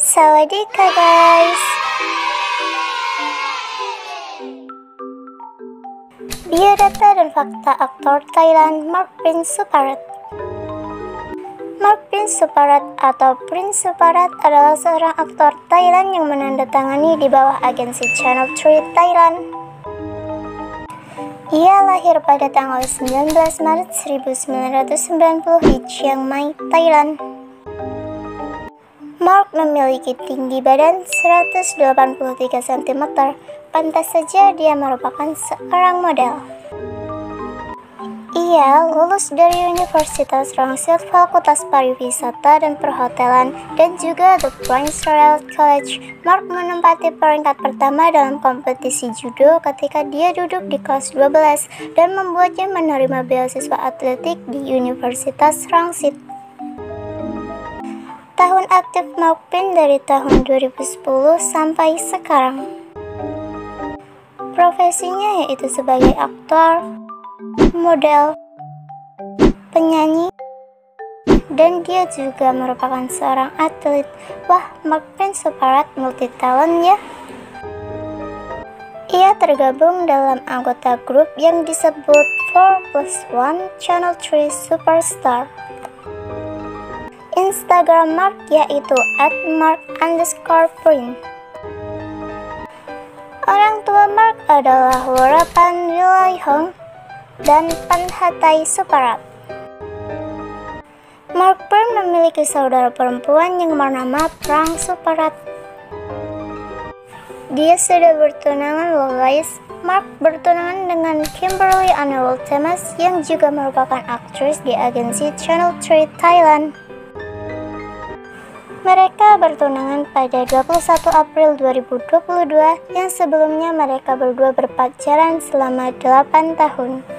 Sawadika guys Biodata dan fakta aktor Thailand Mark Prince Suparat Mark Prince Suparat atau Prince Suparat adalah seorang aktor Thailand yang menandatangani di bawah agensi Channel 3 Thailand. Ia lahir pada tanggal 19 Maret 1990 di Chiang Mai, Thailand. Mark memiliki tinggi badan 183 cm pantas saja dia merupakan seorang model. Ia lulus dari Universitas Rangsit Fakultas Pariwisata dan Perhotelan dan juga The Prince Royal College. Mark menempati peringkat pertama dalam kompetisi judo ketika dia duduk di kelas 12 dan membuatnya menerima beasiswa atletik di Universitas Rangsit. Tahun aktif Mark Pin dari tahun 2010 sampai sekarang. Profesinya yaitu sebagai aktor, model, penyanyi, dan dia juga merupakan seorang atlet. Wah, Mark Prince separat multi talent ya. Ia tergabung dalam anggota grup yang disebut 4 plus 1 Channel 3 Superstar. Instagram Mark yaitu at mark underscore print. Orang tua Mark adalah Warapan Wilayhong dan Panhatai Suparat. Mark pun memiliki saudara perempuan yang bernama Prang Suparat. Dia sudah bertunangan guys. Mark bertunangan dengan Kimberly Annual Temas yang juga merupakan aktris di agensi Channel 3 Thailand. Mereka bertunangan pada 21 April 2022 yang sebelumnya mereka berdua berpacaran selama 8 tahun.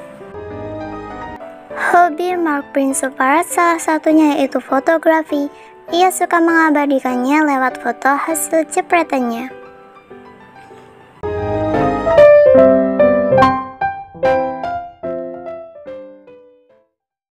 Hobi Mark Prince Parat salah satunya yaitu fotografi. Ia suka mengabadikannya lewat foto hasil jepretannya.